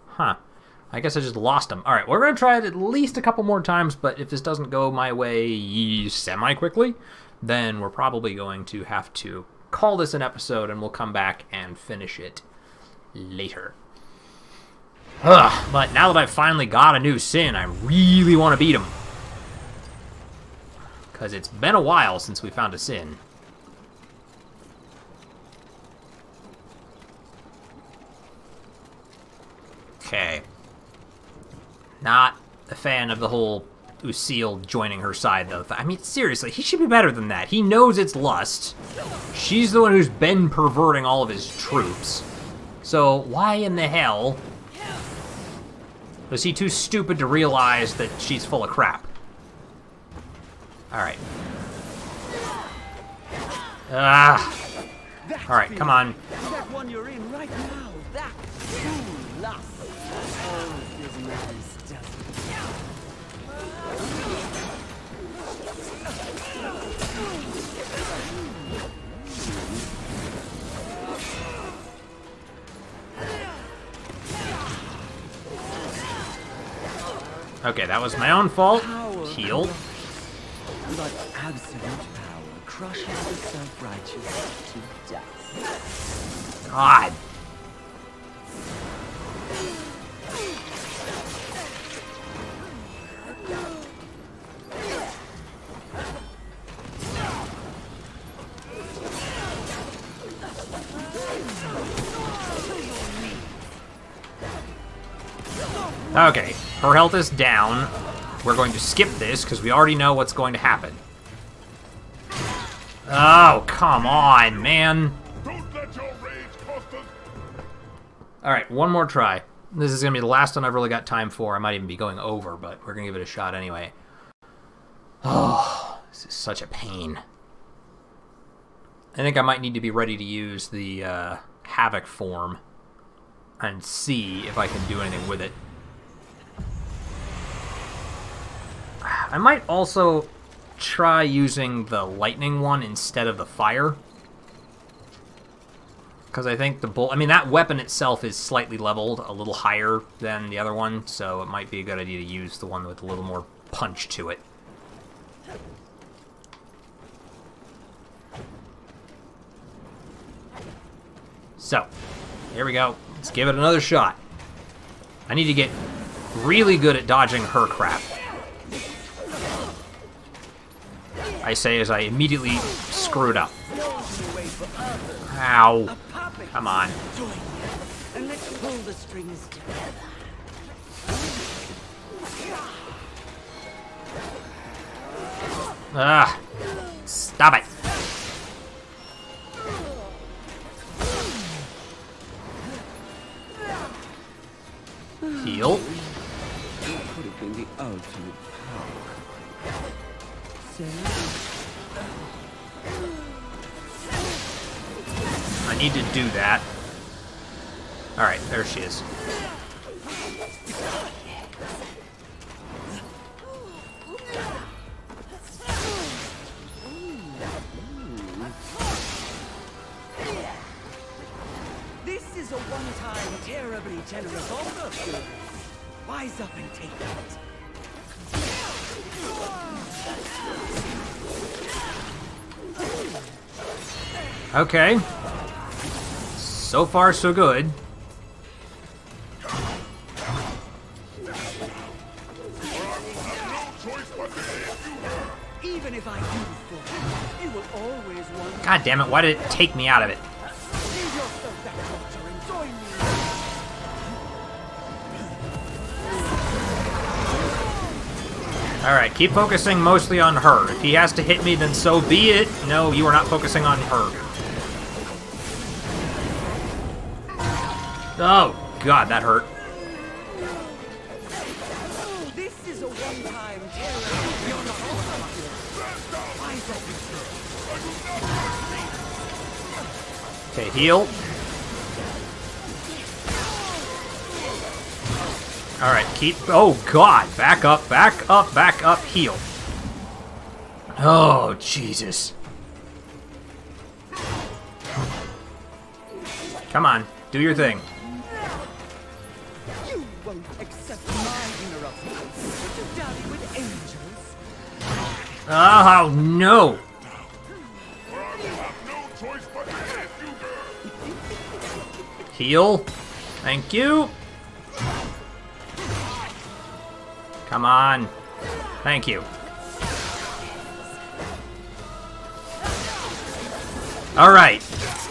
Huh. I guess I just lost them. Alright, we're going to try it at least a couple more times, but if this doesn't go my way semi-quickly, then we're probably going to have to call this an episode, and we'll come back and finish it later. Ugh, but now that I've finally got a new sin, I really want to beat him. Because it's been a while since we found a sin. Okay. Not a fan of the whole Usiel joining her side, though. I mean, seriously, he should be better than that. He knows it's lust. She's the one who's been perverting all of his troops. So, why in the hell was he too stupid to realize that she's full of crap? Alright. Ah. That Alright, come on. That one you're in right now. That lust. Oh? Okay, that was my own fault. Power. Heal. But absolute power crushes the self-righteous to dust. God. Okay, her health is down. We're going to skip this because we already know what's going to happen. Oh, come on, man. Don't let your rage cost us Alright, one more try. This is going to be the last one I've really got time for. I might even be going over, but we're going to give it a shot anyway. Oh, this is such a pain. I think I might need to be ready to use the uh, Havoc form and see if I can do anything with it. I might also try using the lightning one instead of the fire. Because I think the bull. I mean, that weapon itself is slightly leveled, a little higher than the other one, so it might be a good idea to use the one with a little more punch to it. So, here we go. Let's give it another shot. I need to get really good at dodging her crap. I say as I immediately screwed up. Ow. Come on. And let's pull the strings together. Ah. Stop it. Heal. Could have been the ultimate power. Need to do that. Alright, there she is. This is a one-time, terribly generous offer. Wise up and take it. Okay. So far, so good. Even if I do fall, you will always want God damn it, why did it take me out of it? Leave yourself that torture and join me. Alright, keep focusing mostly on her. If he has to hit me, then so be it. No, you are not focusing on her. Oh, God, that hurt. This is a one-time, terribly generous offer. Wise up. Okay, heal. Alright, keep... Oh, God! Back up, back up, back up, heal. Oh, Jesus. Come on, do your thing. Oh, oh, no! Heal. Thank you. Come on. Thank you. Alright.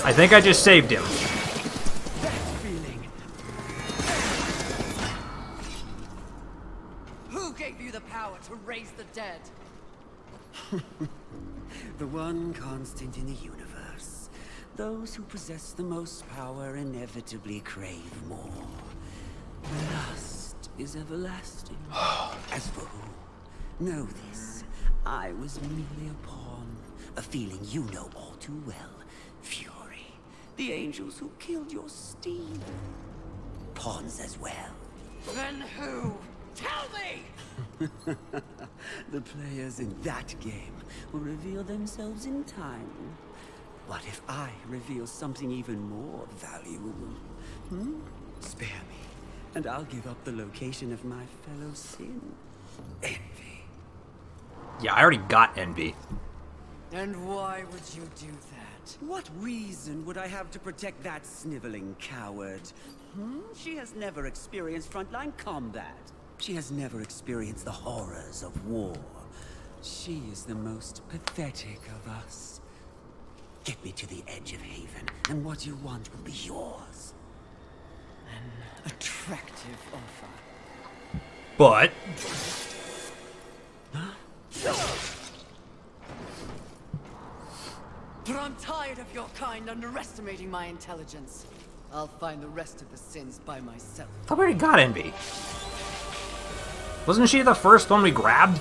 I think I just saved him. The one constant in the universe. Those who possess the most power inevitably crave more. The lust is everlasting. As for who, know this. I was merely a pawn. A feeling you know all too well. Fury. The angels who killed your steed. Pawns as well. Then who? Tell me! The players in that game will reveal themselves in time. What if I reveal something even more valuable? Hmm? Spare me, and I'll give up the location of my fellow sin. Envy. Yeah, I already got envy. And why would you do that? What reason would I have to protect that sniveling coward? Hmm? She has never experienced frontline combat. She has never experienced the horrors of war. She is the most pathetic of us. Get me to the edge of Haven, and what you want will be yours. An attractive offer. But... But I'm tired of your kind underestimating my intelligence. I'll find the rest of the sins by myself. I thought we already got envy. Wasn't she the first one we grabbed?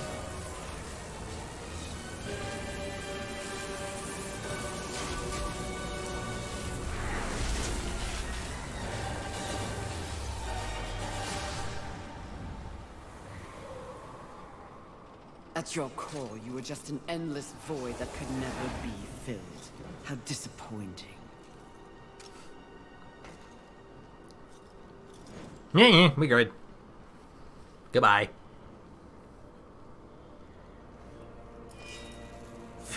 At your core, you were just an endless void that could never be filled. How disappointing. Yeah, yeah, we good. Goodbye.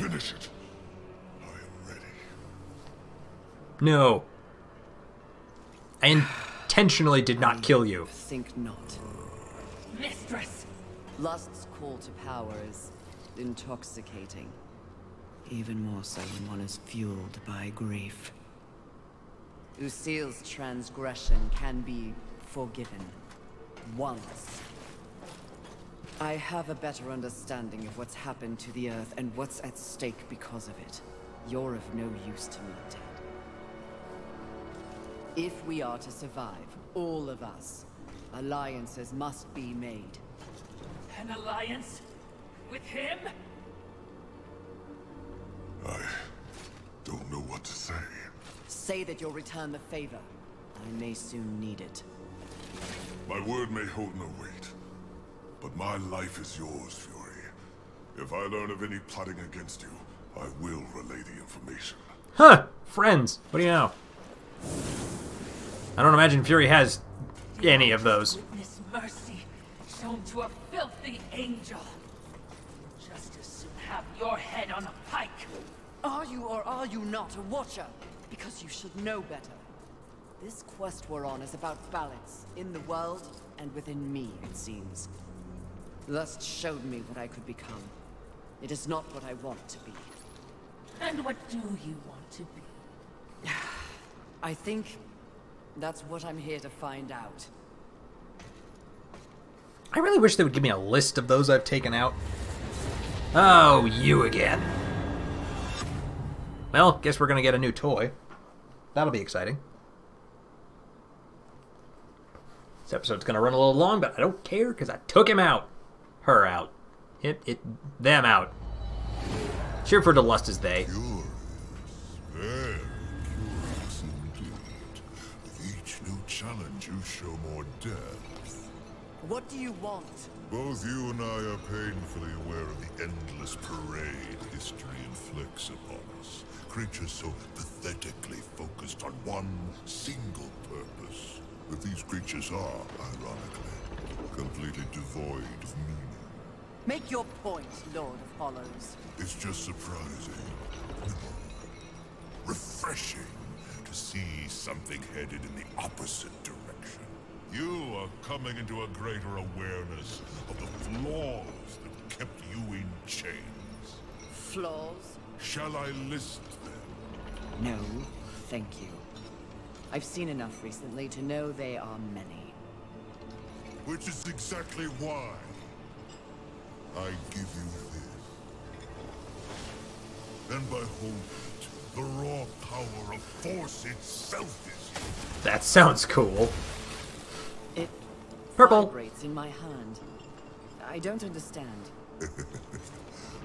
Finish it. I am ready. No. I intentionally did not kill you. Think not. Mistress! Lust's call to power is intoxicating. Even more so when one is fueled by grief. Usiel's transgression can be forgiven. Once. I have a better understanding of what's happened to the Earth and what's at stake because of it. You're of no use to me, Ted. If we are to survive, all of us, alliances must be made. An alliance? With him? I don't know what to say. Say that you'll return the favor. I may soon need it. My word may hold no weight, but my life is yours, Fury. If I learn of any plotting against you, I will relay the information. Huh! Friends. What do you know? I don't imagine Fury has any of those. Witness mercy shown to a filthy angel. Just as soon have your head on a pike. Are you or are you not a Watcher? Because you should know better. This quest we're on is about balance, in the world and within me, it seems. Lust showed me what I could become. It is not what I want to be. And what do you want to be? I think that's what I'm here to find out. I really wish they would give me a list of those I've taken out. Oh, you again. Well, guess we're gonna get a new toy. That'll be exciting. This episode's gonna run a little long, but I don't care because I took him out. Her out. It, it, them out. Cheer for the lust as they. Curious. Very curious indeed. With each new challenge, you show more depth. What do you want? Both you and I are painfully aware of the endless parade history inflicts upon us. Creatures so pathetically focused on one single purpose. But these creatures are, ironically, completely devoid of meaning. Make your point, Lord of Hollows. It's just surprising. Refreshing to see something headed in the opposite direction. You are coming into a greater awareness of the flaws that kept you in chains. Flaws? Shall I list them? No, thank you. I've seen enough recently to know they are many. Which is exactly why I give you this. And behold it, the raw power of Force itself is here. That sounds cool. It Purple. vibrates in my hand. I don't understand.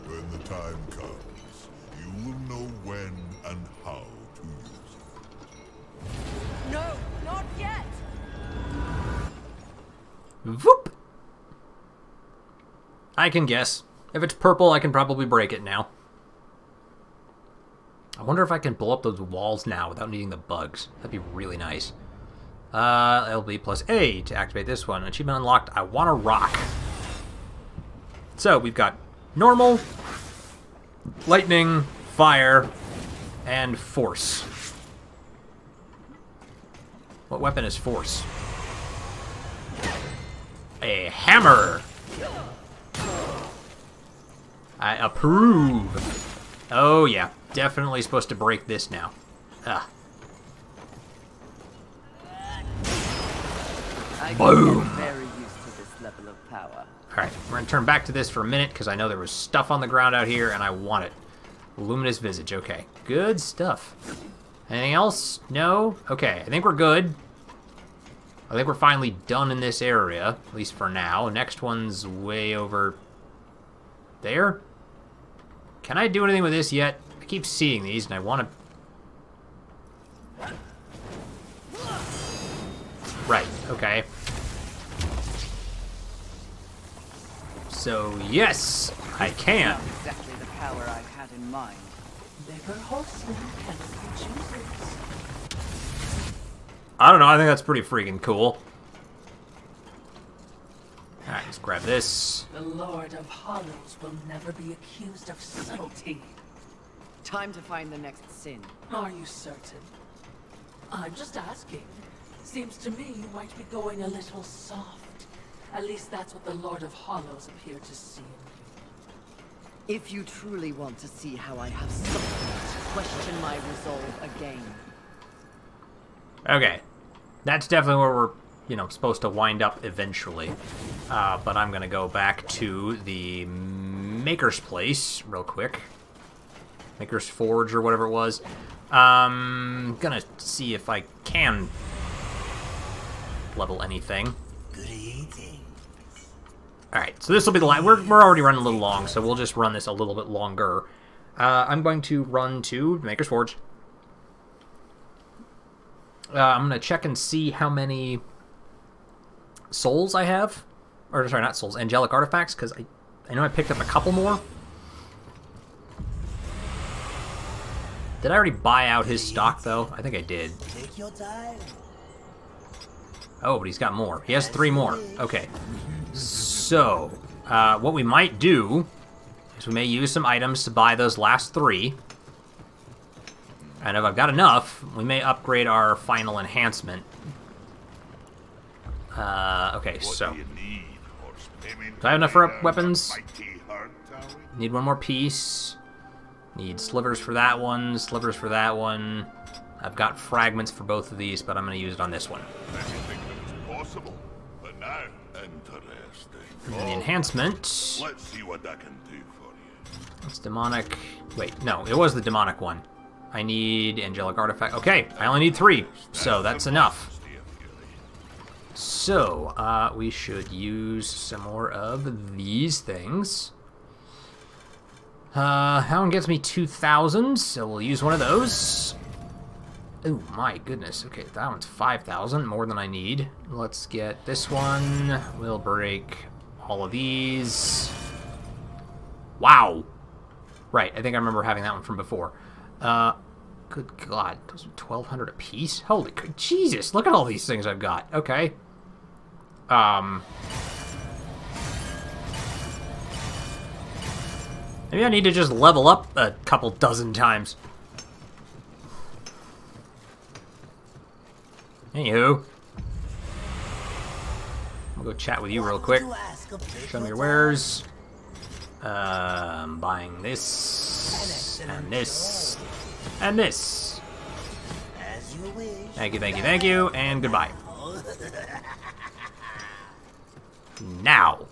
When the time comes, you will know when and how to use it. No, not yet! Voop! I can guess. If it's purple, I can probably break it now. I wonder if I can blow up those walls now without needing the bugs. That'd be really nice. Uh, LB plus A to activate this one. Achievement unlocked, I want to rock. So, we've got normal, lightning, fire, and force. What weapon is force? A hammer! I approve. Oh yeah, definitely supposed to break this now. Ah. Boom. get very used to this level of power. Alright, we're gonna turn back to this for a minute because I know there was stuff on the ground out here and I want it. Luminous Visage, okay. Good stuff. Anything else? No? Okay, I think we're good. I think we're finally done in this area, at least for now. Next one's way over there. Can I do anything with this yet? I keep seeing these and I want to... Right, okay. So, yes, I can. Exactly the power I had in mind. Beggar horseman cannot be choosers. I don't know, I think that's pretty freaking cool. Alright, let's grab this. The Lord of Hollows will never be accused of subtlety. Time to find the next sin. Are you certain? I'm just asking. Seems to me you might be going a little soft. At least that's what the Lord of Hollows appeared to see. If you truly want to see how I have suffered, question my resolve again. Okay. That's definitely where we're, you know, supposed to wind up eventually. Uh, but I'm gonna go back to the Maker's Place real quick. Maker's Forge or whatever it was. Um, gonna see if I can level anything. Alright, so this will be the last. We're, we're already running a little long, so we'll just run this a little bit longer. Uh, I'm going to run to Maker's Forge. Uh, I'm going to check and see how many souls I have. Or, sorry, not souls, angelic artifacts, because I, I know I picked up a couple more. Did I already buy out his stock, though? I think I did. Take your time. Oh, but he's got more. He has three more. Okay. So, uh, what we might do is we may use some items to buy those last three. And if I've got enough, we may upgrade our final enhancement. Uh, okay, so. Do you need, horse payment Do I have enough for weapons? Mighty heart, Towie? Need one more piece. Need slivers for that one, slivers for that one. I've got fragments for both of these, but I'm going to use it on this one. Didn't think it was possible, but now interesting. And the enhancement. Let's see what I can do for you. It's demonic. Wait, no, it was the demonic one. I need angelic artifact. Okay, I only need three, so that's enough. Stay up here. So, uh, we should use some more of these things. Uh, that one gets me 2,000, so we'll use one of those. Oh my goodness, okay, that one's 5,000, more than I need. Let's get this one. We'll break all of these. Wow! Right, I think I remember having that one from before. Uh, good god, those are 1,200 apiece? Holy, c- Jesus, look at all these things I've got. Okay. Um... Maybe I need to just level up a couple dozen times. Anywho. I'll go chat with you real quick. Show me your wares. Um, buying this, and this, and this. As you wish. Thank you, thank you, thank you, and goodbye. Now.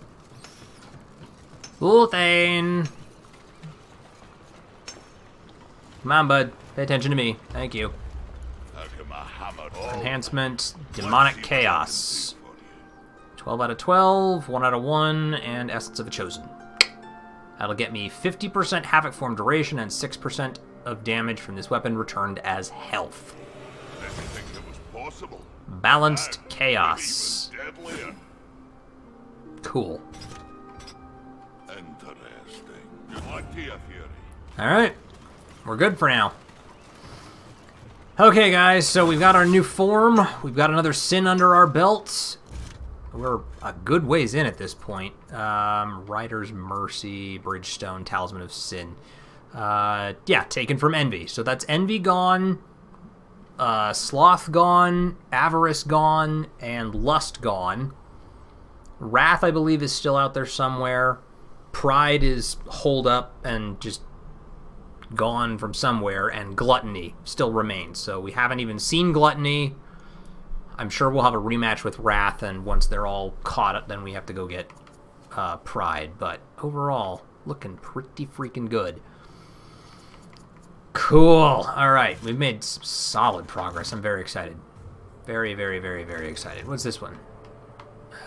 Ulthane. Come on, bud. Pay attention to me. Thank you. How come I hammered all Enhancement, Demonic Chaos. 12 out of 12, 1 out of 1, and Essence of a Chosen. That'll get me 50% Havoc Form duration and 6% of damage from this weapon returned as health. Balanced Chaos. Cool. Alright. We're good for now. Okay, guys, so we've got our new form. We've got another sin under our belt. We're a good ways in at this point. Um, Rider's Mercy, Bridgestone, Talisman of Sin. Uh, yeah, taken from Envy. So that's Envy gone, uh, Sloth gone, Avarice gone, and Lust gone. Wrath, I believe, is still out there somewhere. Pride is holed up and just gone from somewhere, and Gluttony still remains. So we haven't even seen Gluttony. I'm sure we'll have a rematch with Wrath, and once they're all caught up, then we have to go get uh, Pride. But overall, looking pretty freaking good. Cool. All right, we've made some solid progress. I'm very excited. Very, very, very, very excited. What's this one?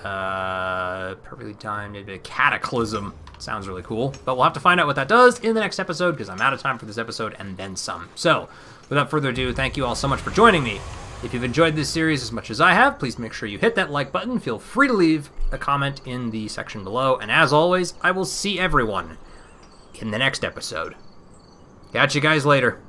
Uh, perfectly timed. A cataclysm. Sounds really cool. But we'll have to find out what that does in the next episode because I'm out of time for this episode and then some. So, without further ado, thank you all so much for joining me. If you've enjoyed this series as much as I have, please make sure you hit that like button. Feel free to leave a comment in the section below. And as always, I will see everyone in the next episode. Catch you guys later.